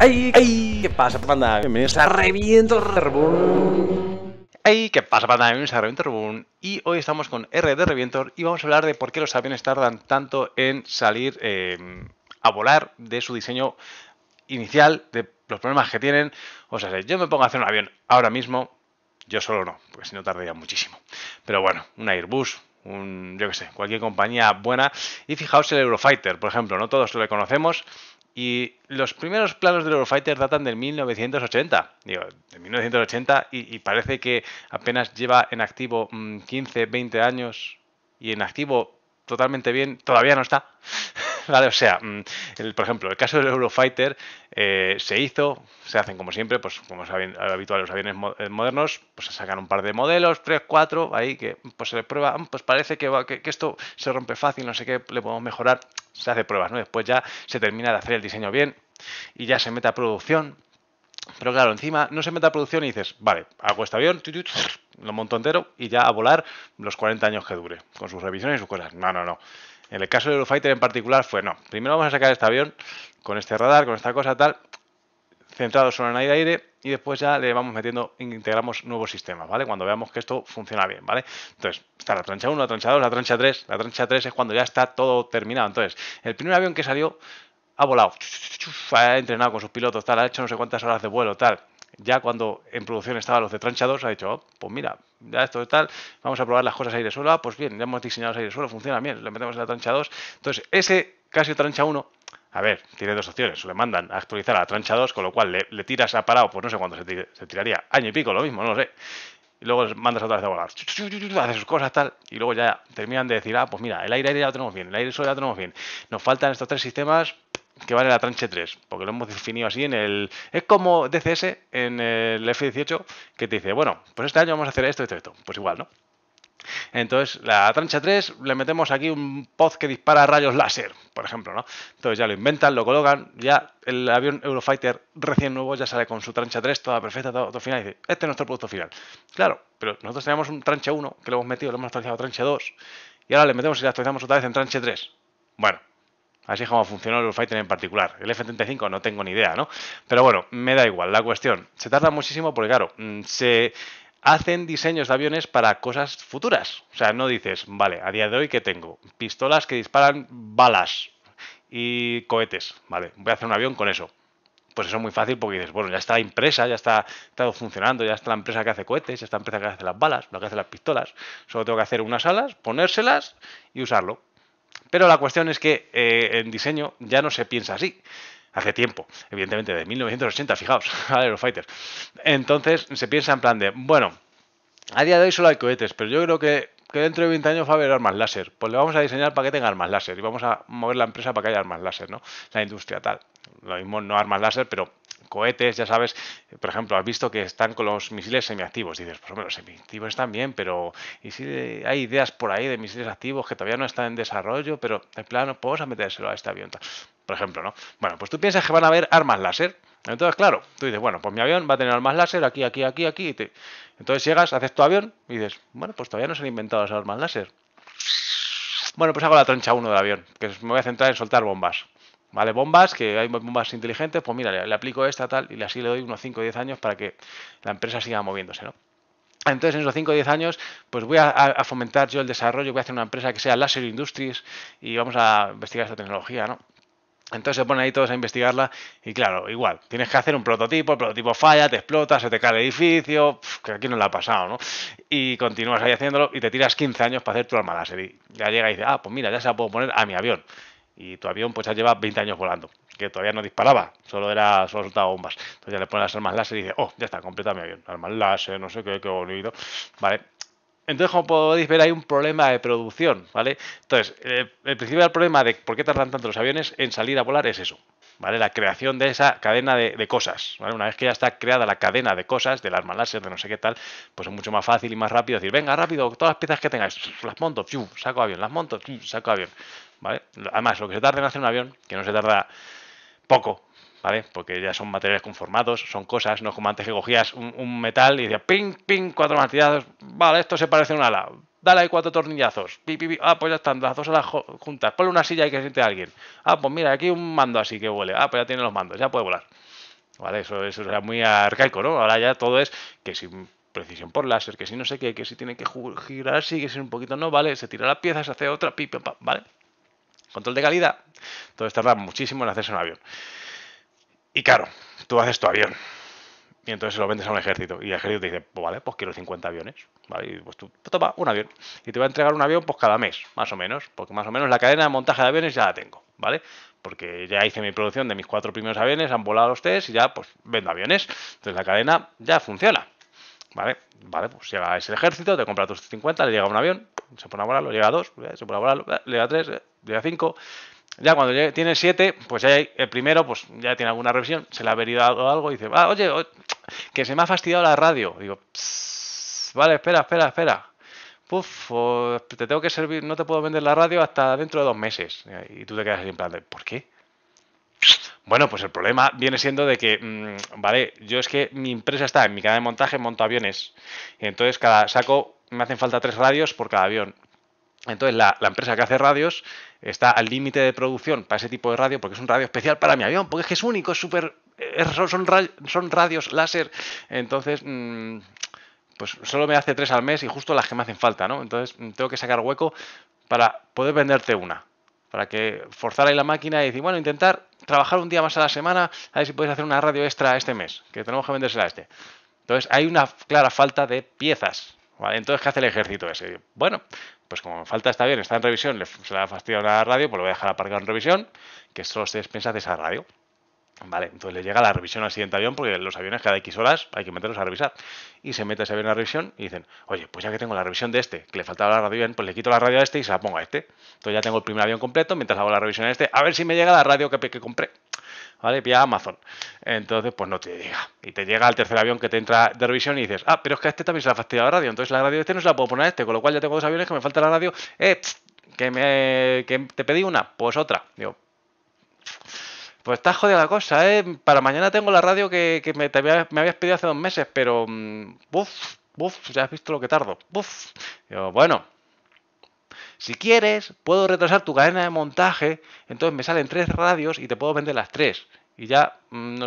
¡Ay! ¡Ay! ¿Qué pasa, panda? Bienvenidos a Reviento Reboom. ¡Hey! ¿Qué pasa, panda? Bienvenidos a Reviento Reboom. Y hoy estamos con R de Revientor y vamos a hablar de por qué los aviones tardan tanto en salir eh, a volar de su diseño inicial, de los problemas que tienen. O sea, yo me pongo a hacer un avión ahora mismo, yo solo no, porque si no tardaría muchísimo. Pero bueno, un Airbus, un, yo qué sé, cualquier compañía buena. Y fijaos el Eurofighter, por ejemplo, no todos lo conocemos. Y los primeros planos del Eurofighter datan del 1980, digo, de 1980, y, y parece que apenas lleva en activo 15, mm, 20 años, y en activo totalmente bien, todavía no está. ¿vale? O sea, mm, el, por ejemplo, el caso del Eurofighter eh, se hizo, se hacen como siempre, pues como es habitual los aviones eh, modernos, pues se sacan un par de modelos, tres, cuatro, ahí que pues se les prueba, mm, pues parece que, que, que, esto se rompe fácil, no sé qué, le podemos mejorar, se hace pruebas, ¿no? Después ya se termina de hacer el diseño bien y ya se mete a producción. Pero claro, encima no se mete a producción y dices, vale, hago este avión, lo monto entero y ya a volar los 40 años que dure, con sus revisiones y sus cosas. No, no, no. En el caso del Eurofighter en particular fue, no, primero vamos a sacar este avión con este radar, con esta cosa tal, centrado solo en aire-aire y después ya le vamos metiendo, integramos nuevos sistemas, ¿vale? Cuando veamos que esto funciona bien, ¿vale? Entonces, está la trancha 1, la trancha 2, la trancha 3, la trancha 3 es cuando ya está todo terminado. Entonces, el primer avión que salió ha volado, ha entrenado con sus pilotos, tal, ha hecho no sé cuántas horas de vuelo, tal, ya cuando en producción estaban los de trancha 2, ha dicho, oh, pues mira, ya esto es tal, vamos a probar las cosas aire suelo, ah, pues bien, ya hemos diseñado aire suelo, funciona bien, le metemos en la trancha 2. Entonces, ese casi trancha 1, a ver, tiene dos opciones, le mandan a actualizar a la trancha 2, con lo cual le, tiras a parado, pues no sé cuánto se, tiraría, año y pico, lo mismo, no lo sé. Y luego mandas otra vez a volar, hace sus cosas tal, y luego ya terminan de decir, ah, pues mira, el aire aire ya lo tenemos bien, el aire suelo ya lo tenemos bien, nos faltan estos tres sistemas, que vale la tranche 3, porque lo hemos definido así en el... Es como DCS en el F-18 que te dice, bueno, pues este año vamos a hacer esto, esto, esto. Pues igual, ¿no? Entonces, la trancha 3 le metemos aquí un pod que dispara rayos láser, por ejemplo, ¿no? Entonces ya lo inventan, lo colocan, ya el avión Eurofighter recién nuevo ya sale con su trancha 3, toda perfecta, todo, final, y dice, este es nuestro producto final. Claro, pero nosotros teníamos un trancha 1 que lo hemos metido, lo hemos actualizado a trancha 2, y ahora le metemos y le actualizamos otra vez en trancha 3. Bueno, Así es como funcionó el Eurofighter en particular. El F-35 no tengo ni idea, ¿no? Pero bueno, me da igual. La cuestión, se tarda muchísimo porque, claro, mm, se hacen diseños de aviones para cosas futuras. O sea, no dices, vale, a día de hoy, ¿qué tengo? Pistolas que disparan balas y cohetes. Vale, voy a hacer un avión con eso. Pues eso es muy fácil porque dices, bueno, ya está impresa, ya está todo funcionando, ya está la empresa que hace cohetes, ya está la empresa que hace las balas, lo que hace las pistolas. Solo tengo que hacer unas alas, ponérselas y usarlo. Pero la cuestión es que eh, en diseño ya no se piensa así. Hace tiempo, evidentemente, de 1980, fijaos, Aerofighter. Entonces se piensa en plan de, bueno, a día de hoy solo hay cohetes, pero yo creo que, que dentro de 20 años va a haber armas láser. Pues le vamos a diseñar para que tenga armas láser y vamos a mover la empresa para que haya armas láser, ¿no? La industria tal. Lo mismo no armas láser, pero cohetes, ya sabes, por ejemplo, has visto que están con los misiles semiactivos. Dices, pues hombre, los semiactivos están bien, pero ¿y si hay ideas por ahí de misiles activos que todavía no están en desarrollo, pero en plan, podemos a metérselo a este avión? Por ejemplo, ¿no? Bueno, pues tú piensas que van a haber armas láser. Entonces, claro, tú dices, bueno, pues mi avión va a tener armas láser aquí, aquí, aquí, aquí. Entonces llegas, haces tu avión y dices, bueno, pues todavía no se han inventado las armas láser. Bueno, pues hago la trancha 1 del avión, que me voy a centrar en soltar bombas. ¿Vale? Bombas, que hay bombas inteligentes, pues mira, le, aplico esta tal y así le doy unos 5 o 10 años para que la empresa siga moviéndose, ¿no? Entonces, en esos 5 o 10 años, pues voy a, fomentar yo el desarrollo, voy a hacer una empresa que sea Laser Industries y vamos a investigar esta tecnología, ¿no? Entonces se ponen ahí todos a investigarla y claro, igual, tienes que hacer un prototipo, el prototipo falla, te explota, se te cae el edificio, que aquí no le ha pasado, ¿no? Y continúas ahí haciéndolo y te tiras 15 años para hacer tu arma láser y ya llega y dice, ah, pues mira, ya se la puedo poner a mi avión y tu avión pues ya lleva 20 años volando, que todavía no disparaba, solo era solo soltaba bombas. Entonces ya le pones las armas láser y dice, oh, ya está, completa mi avión, armas láser, no sé qué, qué bonito, ¿vale? Entonces, como podéis ver, hay un problema de producción, ¿vale? Entonces, eh, el principal problema de por qué tardan tanto los aviones en salir a volar es eso, ¿vale? La creación de esa cadena de, cosas, ¿vale? Una vez que ya está creada la cadena de cosas, del arma láser, de no sé qué tal, pues es mucho más fácil y más rápido decir, venga, rápido, todas las piezas que tengáis, las monto, saco avión, las monto, saco avión. ¿vale? Además, lo que se tarda en hacer un avión, que no se tarda poco, ¿vale? Porque ya son materiales conformados, son cosas, no como antes que cogías un, metal y decías, ping, ping, cuatro martillazos, vale, esto se parece a un ala, dale ahí cuatro tornillazos, pi, pi, pi. ah, pues ya están, las dos alas juntas, ponle una silla y que siente alguien, ah, pues mira, aquí un mando así que huele, ah, pues ya tiene los mandos, ya puede volar. ¿Vale? Eso, eso era muy arcaico, ¿no? Ahora ya todo es que si precisión por láser, que si no sé qué, que si tiene que girar así, que si un poquito no, ¿vale? Se tira la pieza, se hace otra, pipa, ¿vale? Control de calidad. Todo tarda muchísimo en hacerse un avión. Y claro, tú haces tu avión. Y entonces se lo vendes a un ejército. Y el ejército te dice, pues vale, pues quiero 50 aviones. ¿Vale? Y pues tú, pues toma, un avión. Y te va a entregar un avión pues cada mes, más o menos. Porque más o menos la cadena de montaje de aviones ya la tengo, ¿vale? Porque ya hice mi producción de mis cuatro primeros aviones, han volado los test y ya pues vendo aviones. Entonces la cadena ya funciona. ¿Vale? Vale, pues llega ese ejército, te compra tus 50, le llega un avión, se pone a volarlo, llega a dos, se pone a volarlo, le llega a tres, le llega a cinco. Ya cuando tiene siete, pues ya el primero, pues ya tiene alguna revisión, se le ha venido algo y dice, ah, oye, que se me ha fastidiado la radio. Digo, vale, espera, espera, espera. Puf, te tengo que servir, no te puedo vender la radio hasta dentro de dos meses. Y tú te quedas en plan de, ¿por qué? Bueno, pues el problema viene siendo de que, mm, vale, yo es que mi empresa está en mi cadena de montaje, monto aviones. Entonces cada saco me hacen falta tres radios por cada avión. Entonces la, empresa que hace radios está al límite de producción para ese tipo de radio porque es un radio especial para mi avión, porque es que es único, es súper... Son, radios láser. Entonces, mm, pues solo me hace tres al mes y justo las que me hacen falta, ¿no? Entonces mm, tengo que sacar hueco para poder venderte una para que forzar ahí la máquina y decir, bueno, intentar trabajar un día más a la semana, a ver si puedes hacer una radio extra este mes, que tenemos que vendérsela a este. Entonces hay una clara falta de piezas. ¿vale? Entonces, ¿qué hace el ejército ese? Bueno, pues como falta está bien, está en revisión, se le ha la radio, pues lo voy a dejar aparcado en revisión, que solo se despensa de esa radio. Vale, entonces le llega la revisión al siguiente avión porque los aviones cada X horas hay que meterlos a revisar. Y se mete ese avión a revisión y dicen, oye, pues ya que tengo la revisión de este, que le faltaba la radio pues le quito la radio a este y se la pongo a este. Entonces ya tengo el primer avión completo, mientras hago la revisión a este, a ver si me llega la radio que, que compré. ¿Vale? Vía Amazon. Entonces, pues no te llega. Y te llega el tercer avión que te entra de revisión y dices, ah, pero es que este también se le ha fastidiado la radio. Entonces la radio de este no se la puedo poner a este, con lo cual ya tengo dos aviones que me falta la radio. Eh, que, me, que te pedí una, pues otra. Digo, pues está jodida la cosa, ¿eh? Para mañana tengo la radio que, me, me, habías pedido hace dos meses, pero... Mm, buf, buf, ya has visto lo que tardo. Buf. bueno, si quieres, puedo retrasar tu cadena de montaje, entonces me salen tres radios y te puedo vender las tres. Y ya mm,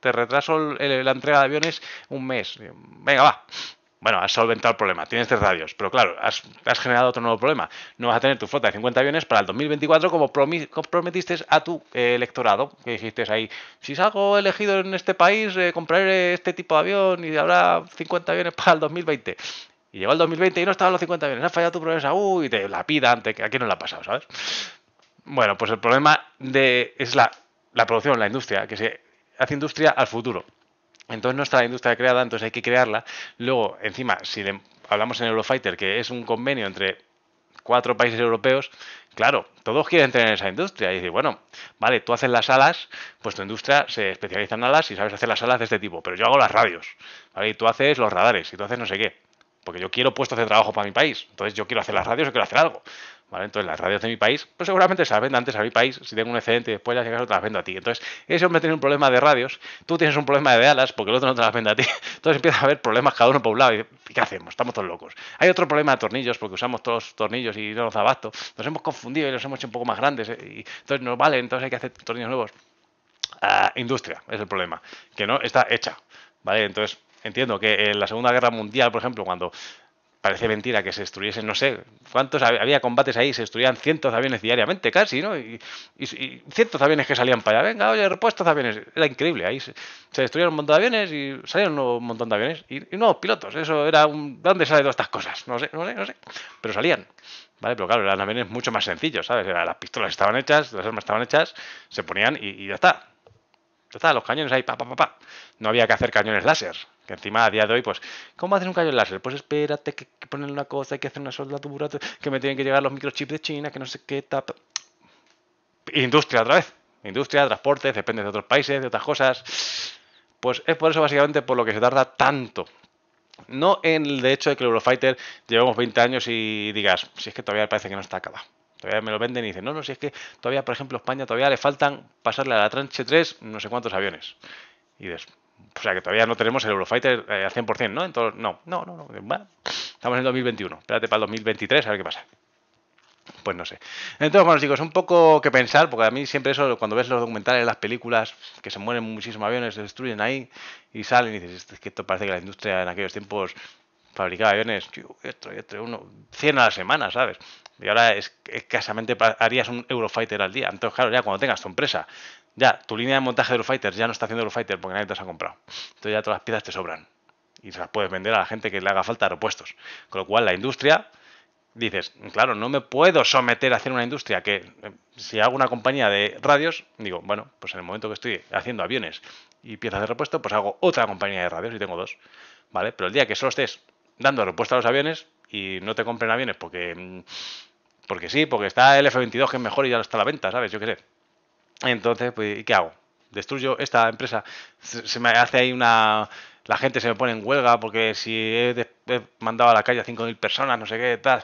te retraso la entrega de aviones un mes. Venga, va bueno, has solventado el problema, tienes tres radios, pero claro, has, generado otro nuevo problema. No vas a tener tu flota de 50 aviones para el 2024 como prometiste a tu eh, electorado, que dijiste ahí, si salgo elegido en este país, eh, compraré este tipo de avión y habrá 50 aviones para el 2020. Y llegó el 2020 y no estaban los 50 aviones, has fallado tu promesa, uy, te la pida antes, que aquí no la ha pasado, ¿sabes? Bueno, pues el problema de, es la, la producción, la industria, que se hace industria al futuro. Entonces no está la industria creada, entonces hay que crearla. Luego, encima, si hablamos en Eurofighter, que es un convenio entre cuatro países europeos, claro, todos quieren tener esa industria. Y decir, bueno, vale, tú haces las alas, pues tu industria se especializa en alas y sabes hacer las alas de este tipo, pero yo hago las radios, ¿vale? Y tú haces los radares, y tú haces no sé qué. Porque yo quiero puestos de trabajo para mi país. Entonces yo quiero hacer las radios o quiero hacer algo. Entonces las radios de mi país, pues seguramente se las vendo antes a mi país, si tengo un excedente después ya llegas te las vendo a ti. Entonces, ese hombre tiene un problema de radios, tú tienes un problema de alas porque el otro no te las vende a ti. Entonces empieza a haber problemas cada uno por un lado. ¿Y qué hacemos? Estamos todos locos. Hay otro problema de tornillos porque usamos todos tornillos y no nos da abasto. Nos hemos confundido y los hemos hecho un poco más grandes. ¿eh? Entonces no vale, entonces hay que hacer tornillos nuevos. Ah, industria es el problema, que no está hecha. ¿Vale? Entonces, entiendo que en la Segunda Guerra Mundial, por ejemplo, cuando parece mentira que se destruyesen, no sé, cuántos había combates ahí, se destruían cientos de aviones diariamente casi, ¿no? Y, cientos de aviones que salían para allá, venga, oye, repuestos de aviones, era increíble, ahí se, destruyeron un montón de aviones y salieron un montón de aviones y, nuevos pilotos, eso era un... ¿Dónde salen todas estas cosas? No sé, no sé, no sé, pero salían. ¿Vale? Pero claro, eran aviones mucho más sencillos, ¿sabes? Las pistolas estaban hechas, las armas estaban hechas, se ponían y, ya está. Ya está, los cañones ahí, pa, pa, pa, pa. No había que hacer cañones láser. Encima a día de hoy, pues, ¿cómo hacer un cañón láser? Pues espérate, que, que poner una cosa, hay que hacer una soldadura, que me tienen que llegar los microchips de China, que no sé qué, tap. Industria otra vez. Industria, transporte, depende de otros países, de otras cosas. Pues es por eso básicamente por lo que se tarda tanto. No en el de hecho de que el Eurofighter llevamos 20 años y digas, si es que todavía parece que no está acabado. Todavía me lo venden y dicen, no, no, si es que todavía, por ejemplo, España todavía le faltan pasarle a la tranche 3 no sé cuántos aviones. Y dices, o sea, que todavía no tenemos el Eurofighter eh, al 100%, ¿no? Entonces, no, no, no, no. estamos en 2021. Espérate para el 2023 a ver qué pasa. pues no sé. Entonces, bueno, chicos, un poco que pensar, porque a mí siempre eso, cuando ves los documentales, las películas, que se mueren muchísimos aviones, se destruyen ahí y salen y dices, es que esto parece que la industria en aquellos tiempos fabricaba aviones, esto, esto, uno, 100 a la semana, ¿sabes? Y ahora es escasamente harías un Eurofighter al día. Entonces, claro, ya cuando tengas tu empresa, ya tu línea de montaje de Eurofighters ya no está haciendo Eurofighter porque nadie te las ha comprado. Entonces ya todas las piezas te sobran. Y se las puedes vender a la gente que le haga falta repuestos. Con lo cual la industria dices, claro, no me puedo someter a hacer una industria que eh, si hago una compañía de radios, digo, bueno, pues en el momento que estoy haciendo aviones y piezas de repuesto, pues hago otra compañía de radios y tengo dos, ¿vale? Pero el día que solo estés dando repuesto a los aviones y no te compren aviones porque mm, porque sí, porque está el F22 que es mejor y ya está a la venta, ¿sabes? Yo qué sé. Entonces, pues, ¿y qué hago? ¿Destruyo esta empresa? Se, me hace ahí una... La gente se me pone en huelga porque si he, mandado a la calle a 5.000 personas, no sé qué, tal.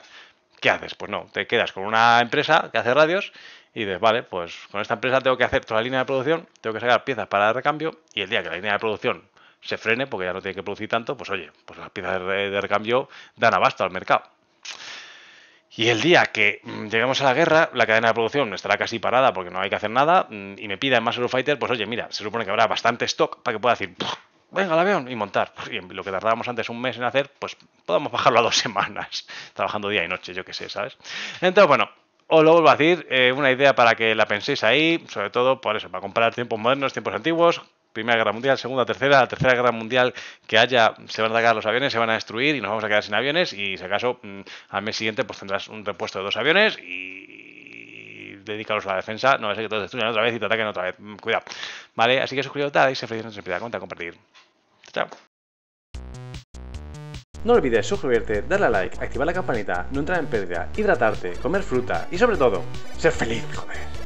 ¿Qué haces? Pues no, te quedas con una empresa que hace radios y dices, vale, pues con esta empresa tengo que hacer toda la línea de producción, tengo que sacar piezas para el recambio y el día que la línea de producción se frene, porque ya no tiene que producir tanto, pues oye, pues las piezas de recambio dan abasto al mercado. Y el día que mm, lleguemos a la guerra, la cadena de producción estará casi parada porque no hay que hacer nada mm, y me pidan más Eurofighter, pues oye, mira, se supone que habrá bastante stock para que pueda decir, venga al avión y montar. Y lo que tardábamos antes un mes en hacer, pues podemos bajarlo a dos semanas, trabajando día y noche, yo qué sé, ¿sabes? Entonces, bueno, os lo vuelvo a decir, eh, una idea para que la penséis ahí, sobre todo por eso, para comparar tiempos modernos, tiempos antiguos, Primera Guerra Mundial, Segunda, Tercera, la Tercera Guerra Mundial que haya, se van a atacar los aviones, se van a destruir y nos vamos a quedar sin aviones y si acaso mm, al mes siguiente pues tendrás un repuesto de dos aviones y dedícalos a la defensa, no ser que te destruyan otra vez y te ataquen otra vez, mm, cuidado, ¿vale? Así que y se feliz, no se cuenta, compartir. Chao. No olvides suscribirte, darle a like, activar la campanita, no entrar en pérdida, hidratarte, comer fruta y sobre todo, ser feliz, joder.